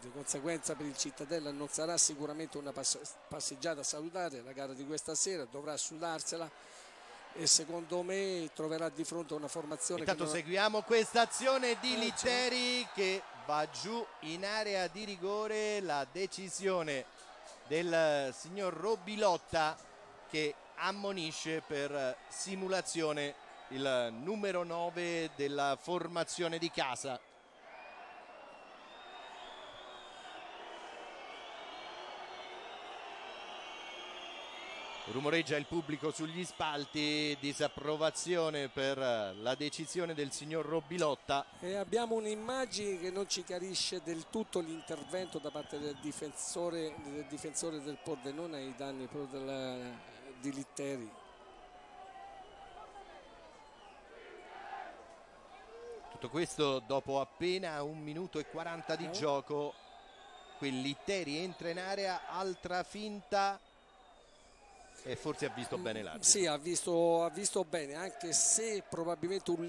di conseguenza per il Cittadella non sarà sicuramente una passeggiata salutare la gara di questa sera, dovrà sudarsela e secondo me troverà di fronte una formazione Intanto non... seguiamo questa azione di eh, Litteri che va giù in area di rigore. La decisione del signor Robilotta che ammonisce per simulazione il numero 9 della formazione di casa Rumoreggia il pubblico sugli spalti, disapprovazione per la decisione del signor Robilotta. E abbiamo un'immagine che non ci chiarisce del tutto l'intervento da parte del difensore del, difensore del Pordenone ai danni proprio della, di Litteri. Tutto questo dopo appena un minuto e 40 di oh. gioco. Qui Litteri entra in area, altra finta e forse ha visto bene l'arbitro. Sì, ha visto, ha visto bene, anche se probabilmente un